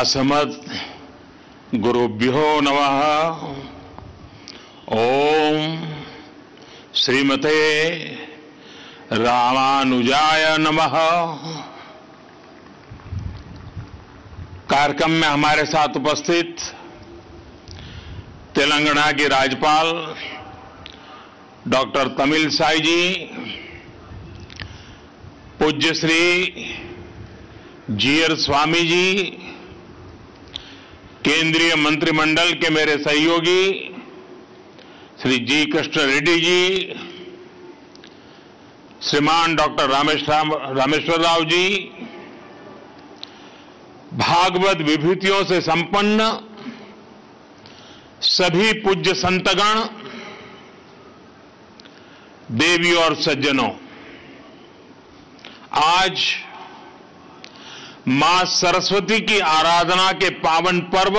असमत गुरुभ्यो नमः। ओम श्रीमते रामानुजाय नमः। कार्यक्रम में हमारे साथ उपस्थित तेलंगाना के राज्यपाल डॉक्टर तमिल साई जी, पूज्य श्री जीयर स्वामी जी केंद्रीय मंत्रिमंडल के मेरे सहयोगी श्री जी कृष्ण रेड्डी जी, श्रीमान डॉक्टर रामेश्वर राव जी, भागवत विभूतियों से संपन्न सभी पूज्य संतगण, देवी और सज्जनों, आज माँ सरस्वती की आराधना के पावन पर्व,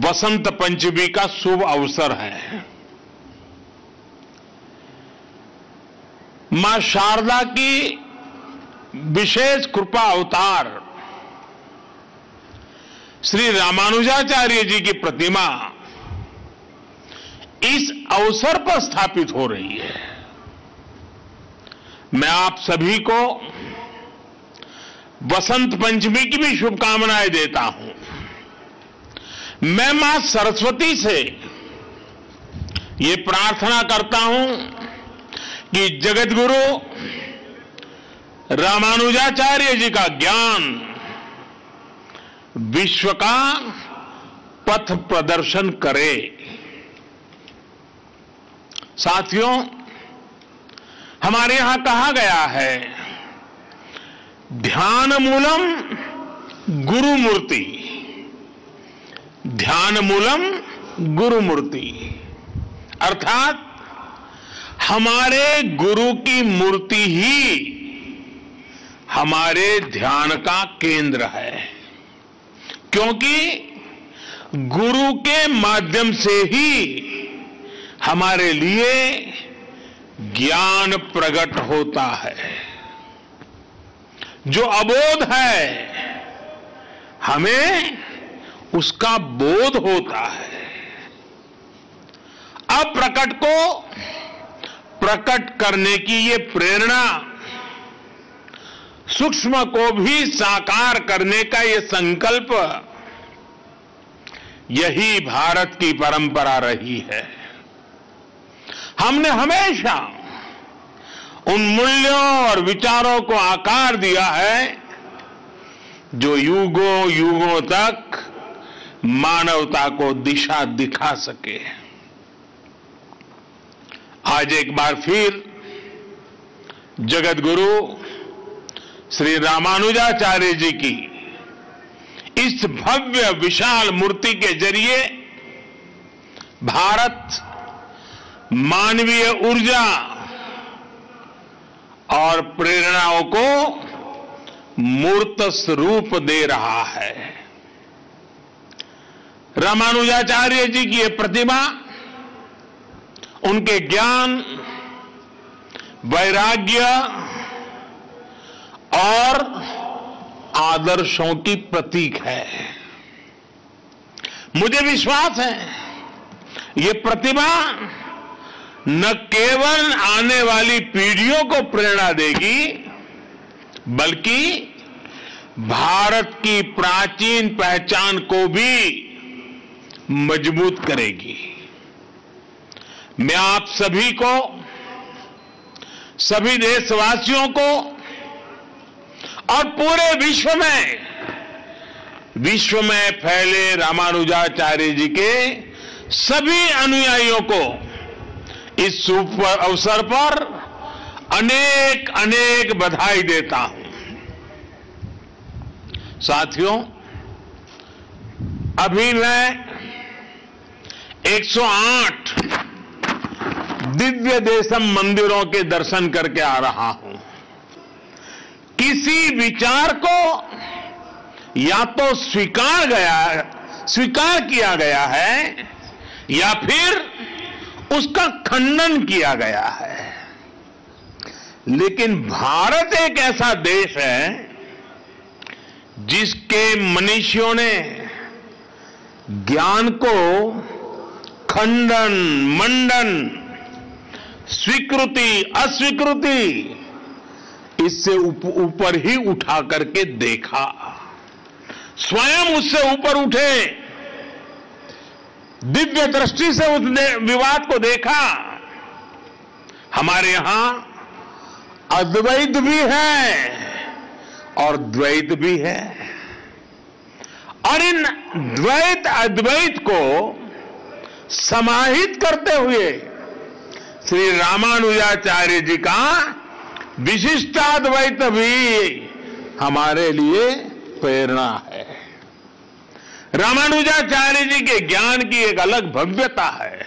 वसंत पंचमी का शुभ अवसर है। माँ शारदा की विशेष कृपा अवतार, श्री रामानुजाचार्य जी की प्रतिमा इस अवसर पर स्थापित हो रही है। मैं आप सभी को वसंत पंचमी की भी शुभकामनाएँ देता हूँ। मैं माँ सरस्वती से ये प्रार्थना करता हूँ कि जगत गुरु रामानुजाचार्य जी का ज्ञान विश्व का पथ प्रदर्शन करे। साथियों, हमारे यहाँ कहा गया है ध्यान मूलम गुरु मूर्ति ध्यान मूलम गुरु मूर्ति अर्थात, हमारे गुरु की मूर्ति ही हमारे ध्यान का केंद्र है। क्योंकि गुरु के माध्यम से ही हमारे लिए ज्ञान प्रकट होता है। जो अबोध है, हमें उसका बोध होता है। अप्रकट को प्रकट करने की ये प्रेरणा, सूक्ष्म को भी साकार करने का ये संकल्प, यही भारत की परंपरा रही है। हमने हमेशा उन मूल्यों और विचारों को आकार दिया है, जो युगों युगों तक मानवता को दिशा दिखा सके आज एक बार फिर जगत गुरु श्री रामानुजाचार्य जी की इस भव्य, विशाल मूर्ति के ज़रिए भारत मानवीय ऊर्जा और प्रेरणाओं को मूर्त स्वरूप दे रहा है। रामानुजाचार्य जी की यह प्रतिमा, उनके ज्ञान, वैराग्य और आदर्शों की प्रतीक है। मुझे विश्वास है, ये प्रतिमा न केवल आने वाली पीढ़ियों को प्रेरणा देगी, बल्कि भारत की प्राचीन पहचान को भी मज़बूत करेगी। मैं आप सभी को, सभी देशवासियों को और पूरे विश्व में विश्व में फैले रामानुजाचार्य जी के सभी अनुयायियों को इस शुभ अवसर पर अनेक अनेक बधाई देता हूँ। साथियों, अभी मैं 108 दिव्य देशम मंदिरों के दर्शन करके आ रहा हूँ। किसी विचार को या तो स्वीकार गया स्वीकार किया गया है, या फिर उसका खंडन किया गया है। लेकिन भारत एक ऐसा देश है जिसके मनुष्यों ने ज्ञान को खंडन, मंडन, स्वीकृति, अस्वीकृति, इससे ऊपर ही उठा करके देखा। स्वयं उससे ऊपर उठे। दिव्य दृष्टि से उस विवाद को देखा। हमारे यहाँ अद्वैत भी है और द्वैत भी है। और इन द्वैत अद्वैत को समाहित करते हुए श्री रामानुजाचार्य जी का विशिष्टाद्वैत भी हमारे लिए प्रेरणा। रामानुजाचार्य जी के ज्ञान की एक अलग भव्यता है।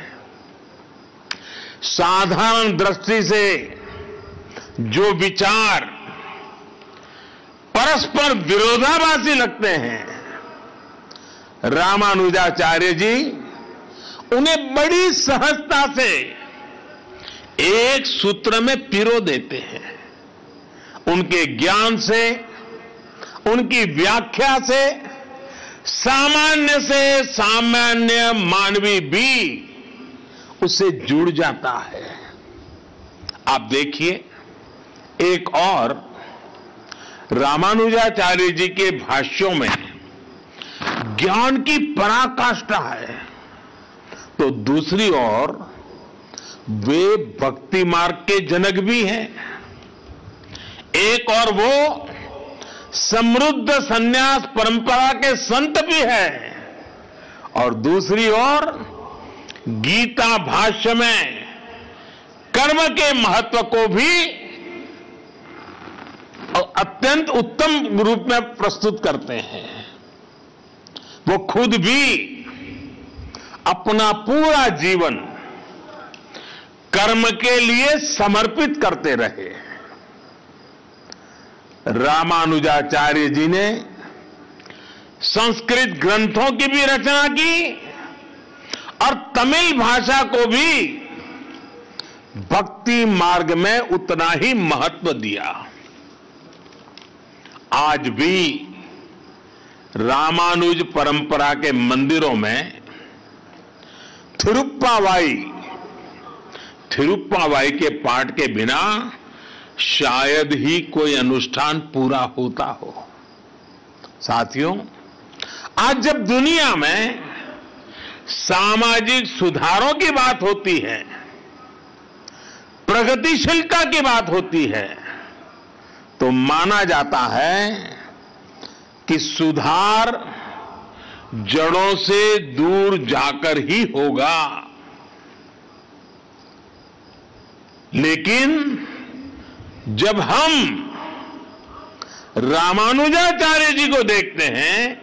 साधारण दृष्टि से जो विचार परस्पर विरोधाभासी लगते हैं, रामानुजाचार्य जी उन्हें बड़ी सहजता से एक सूत्र में पिरो देते हैं। उनके ज्ञान से, उनकी व्याख्या से सामान्य से सामान्य मानवी भी उससे जुड़ जाता है। आप देखिए, एक और रामानुजाचार्य जी के भाष्यों में ज्ञान की पराकाष्ठा है तो दूसरी ओर वे भक्ति मार्ग के जनक भी हैं। एक और वो समृद्ध सन्यास परंपरा के संत भी हैं। और दूसरी ओर, गीता भाष्य में कर्म के महत्व को भी अत्यंत उत्तम रूप में प्रस्तुत करते हैं। वो खुद भी अपना पूरा जीवन कर्म के लिए समर्पित करते रहे। रामानुजाचार्य जी ने संस्कृत ग्रंथों की भी रचना की और तमिल भाषा को भी भक्ति मार्ग में उतना ही महत्व दिया। आज भी रामानुज परंपरा के मंदिरों में थिरुप्पावाई थिरुप्पावाई के पाठ के बिना शायद ही कोई अनुष्ठान पूरा होता हो। साथियों, आज जब दुनिया में सामाजिक सुधारों की बात होती है, प्रगतिशीलता की बात होती है तो माना जाता है कि सुधार जड़ों से दूर जाकर ही होगा। लेकिन जब हम रामानुजाचार्य जी को देखते हैं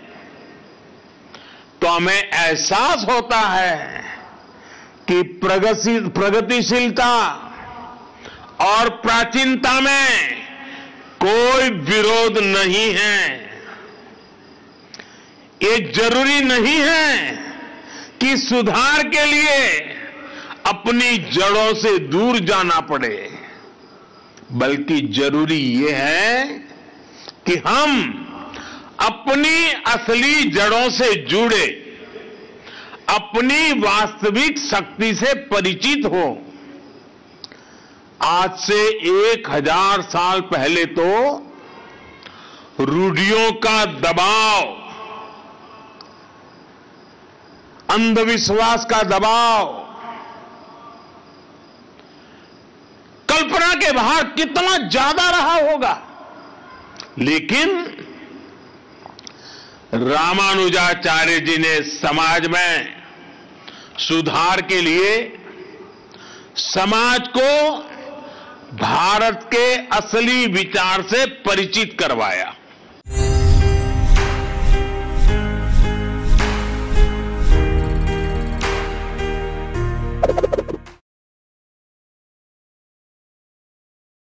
तो हमें एहसास होता है कि प्रगतिशीलता और प्राचीनता में कोई विरोध नहीं है। ये ज़रूरी नहीं है कि सुधार के लिए अपनी जड़ों से दूर जाना पड़े। बल्कि ज़रूरी ये है कि हम अपनी असली जड़ों से जुड़े, अपनी वास्तविक शक्ति से परिचित हो। आज से एक हज़ार साल पहले तो रूढ़ियों का दबाव, अंधविश्वास का दबाव के बाहर कितना ज़्यादा रहा होगा। लेकिन रामानुजाचार्य जी ने समाज में सुधार के लिए समाज को भारत के असली विचार से परिचित करवाया।